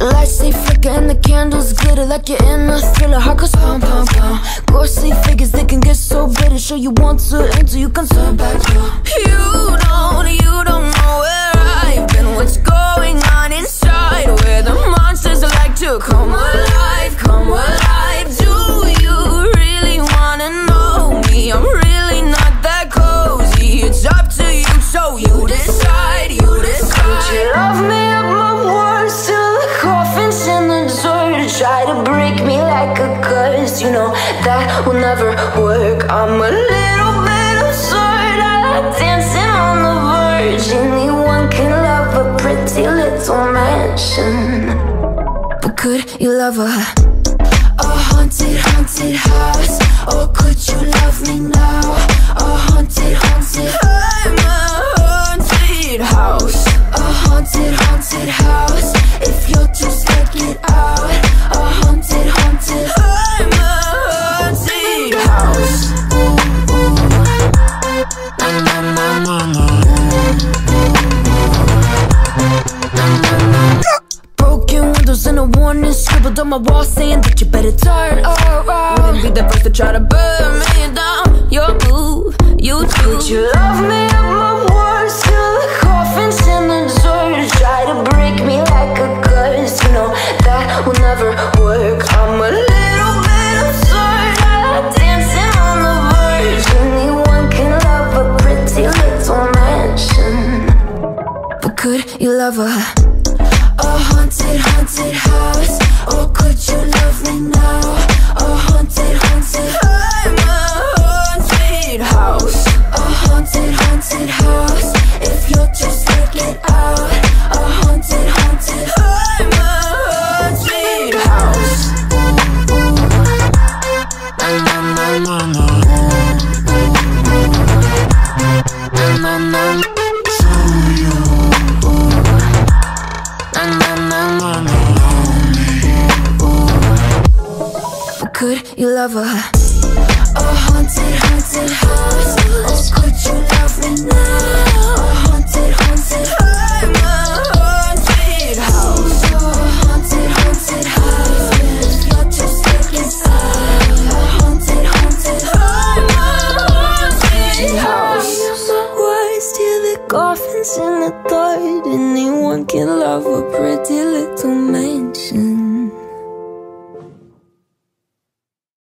Lights stay flicker and the candles glitter like you're in a thriller. Heart goes pump, pump, pump. Ghostly figures, they can get so bitter. Show you want to enter, you can turn back. You. Like a curse You know that will never work I'm a little bit absurd I like dancing on the verge Anyone can love a pretty little mansion But could you love a a haunted, haunted house? Or could you love me now? Broken windows and a warning scribbled on my wall saying that you better turn around. Wouldn't be the first to try to burn me down. Your move, you do. Would you love me at my worst? Till the coffin's in the dirt. Try to break me like a curse. You know that will never work. You love her. A haunted, haunted house? Or could you love me now? A haunted, haunted I'm a haunted house. A haunted, haunted house. If you're too scared, get out. A haunted, haunted I'm a haunted house could you love a a haunted, haunted house? Or could you love me now? A haunted, haunted I'm a haunted house. A haunted, haunted house. You're too get out A haunted, haunted I'm haunted house. Words till the coffin's in the third Anyone can love a pretty little